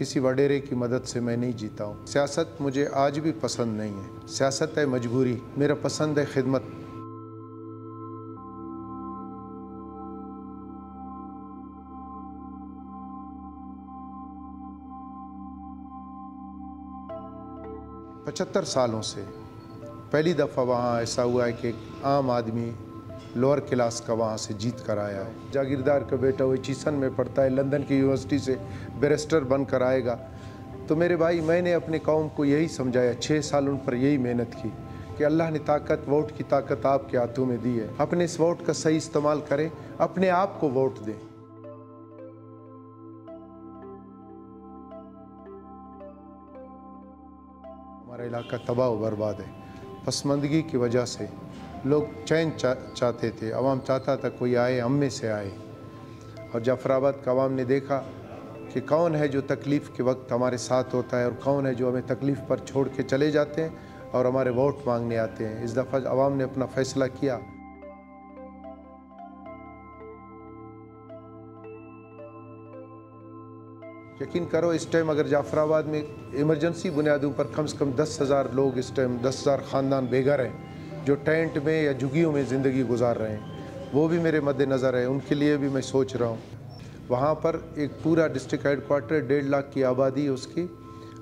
किसी वडेरे की मदद से मैं नहीं जीता हूँ। सियासत मुझे आज भी पसंद नहीं है। सियासत है मजबूरी। मेरा पसंद है खिदमत। पचहत्तर सालों से पहली दफ़ा वहाँ ऐसा हुआ है कि आम आदमी लोअर क्लास का वहाँ से जीत कर आया। है जागीरदार का बेटा वो चीसन में पढ़ता है, लंदन की यूनिवर्सिटी से बैरिस्टर बन कर आएगा। तो मेरे भाई, मैंने अपने कौम को यही समझाया छः साल उन पर यही मेहनत की कि अल्लाह ने ताकत, वोट की ताकत आपके हाथों में दी है। अपने इस वोट का सही इस्तेमाल करें, अपने आप को वोट दें। हमारा इलाका तबाह बर्बाद है। पसमंदगी की वजह से लोग चैन चा, चाहते थे। अवाम चाहता था कोई आए हम में से आए। और जाफराबाद का अवाम ने देखा कि कौन है जो तकलीफ़ के वक्त हमारे साथ होता है और कौन है जो हमें तकलीफ़ पर छोड़ के चले जाते हैं और हमारे वोट मांगने आते हैं। इस दफ़ा अवाम ने अपना फ़ैसला किया। यकीन करो इस टाइम अगर जाफराबाद में इमरजेंसी बुनियादों पर कम से कम दस हज़ार लोग इस टाइम दस हज़ार ख़ानदान बेघर हैं। जो टेंट में या झुग्गियों में ज़िंदगी गुजार रहे हैं, वो भी मेरे मद्देनज़र है, उनके लिए भी मैं सोच रहा हूँ। वहाँ पर एक पूरा डिस्ट्रिक्ट हेडकोार्टर डेढ़ लाख की आबादी है उसकी,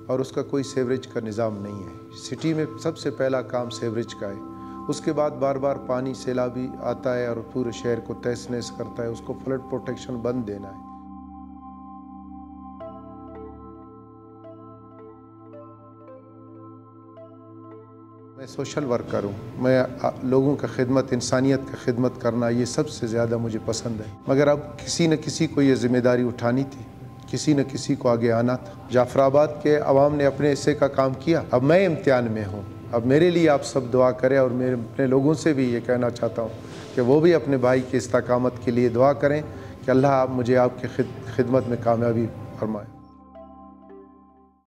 और उसका कोई सेवरेज का निज़ाम नहीं है। सिटी में सबसे पहला काम सेवरेज का है। उसके बाद बार बार पानी, सैलाबी आता है और पूरे शहर को तहस नहस करता है, उसको फ्लड प्रोटेक्शन बंद देना है। मैं सोशल वर्कर हूँ। मैं लोगों का खिदमत, इंसानियत का खिदमत करना ये सबसे ज़्यादा मुझे पसंद है। मगर अब किसी न किसी को ये ज़िम्मेदारी उठानी थी। किसी न किसी को आगे आना था। जाफराबाद के अवाम ने अपने हिस्से का काम किया। अब मैं इम्तिहान में हूँ। अब मेरे लिए आप सब दुआ करें और मेरे, अपने लोगों से भी ये कहना चाहता हूँ कि वो भी अपने भाई की इस्तकामत के लिए दुआ करें कि अल्लाह आप मुझे आपके खिदमत में कामयाबी फरमाए।